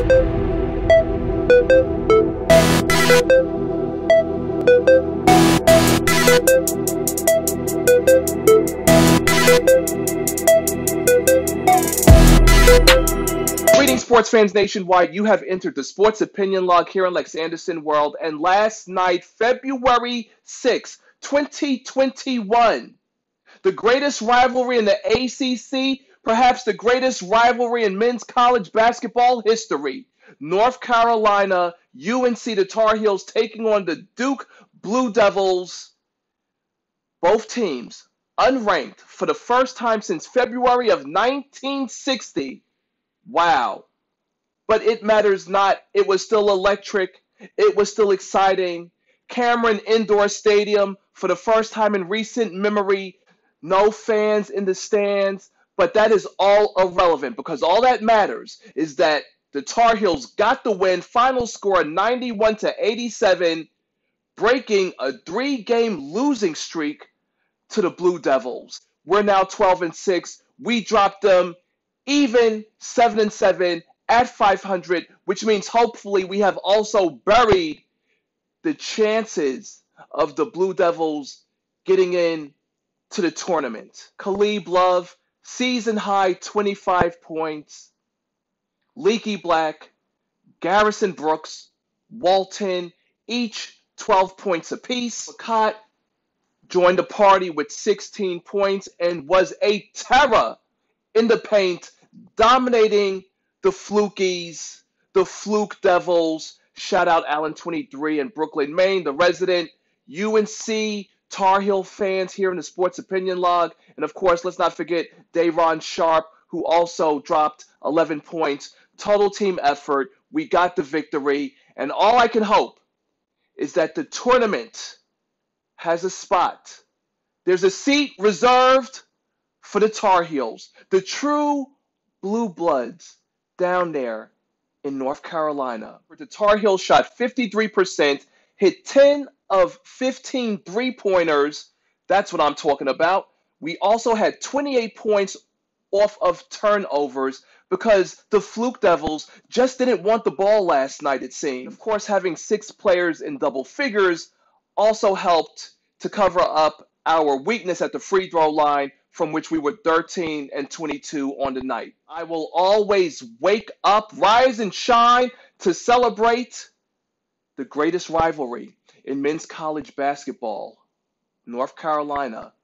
Greetings, sports fans nationwide. You have entered the Sports Opinion Log here in Lex Anderson World. And last night, February 6, 2021, the greatest rivalry in the ACC, perhaps the greatest rivalry in men's college basketball history. North Carolina, UNC, the Tar Heels taking on the Duke Blue Devils. Both teams unranked for the first time since February of 1960. Wow. But it matters not. It was still electric. It was still exciting. Cameron Indoor Stadium for the first time in recent memory. No fans in the stands. But that is all irrelevant because all that matters is that the Tar Heels got the win. Final score 91 to 87, breaking a three game losing streak to the Blue Devils. We're now 12 and 6. We dropped them even 7 and 7 at 500, which means hopefully we have also buried the chances of the Blue Devils getting in to the tournament. Caleb Love, season high 25 points. Leaky Black, Garrison Brooks, Walton, each 12 points apiece. Bacot joined the party with 16 points and was a terror in the paint, dominating the Flukies, the Fluke Devils. Shout out Allen 23 in Brooklyn, Maine, the resident UNC Tar Heel fans here in the Sports Opinion Log. And of course, let's not forget Day'Ron Sharpe, who also dropped 11 points. Total team effort. We got the victory. And all I can hope is that the tournament has a spot. There's a seat reserved for the Tar Heels, the true blue bloods down there in North Carolina. The Tar Heels shot 53%, hit 10 of 15 three pointers. That's what I'm talking about. We also had 28 points off of turnovers because the Fluke Devils just didn't want the ball last night, it seemed. Of course, having six players in double figures also helped to cover up our weakness at the free throw line, from which we were 13 and 22 on the night. I will always wake up, rise, and shine to celebrate the greatest rivalry in men's college basketball North Carolina,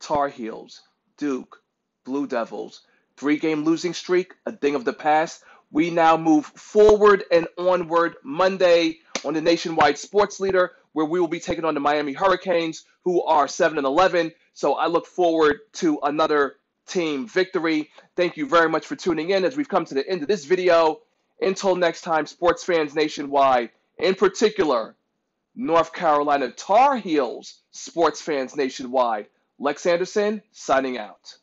Tar Heels, Duke, Blue Devils. Three game losing streak, a thing of the past. We now move forward and onward Monday on the Nationwide Sports Leader, where we will be taking on the Miami Hurricanes, who are 7 and 11. So I look forward to another team victory. Thank you very much for tuning in as we've come to the end of this video. Until next time, sports fans nationwide, in particular, North Carolina Tar Heels sports fans nationwide. Lex Anderson signing out.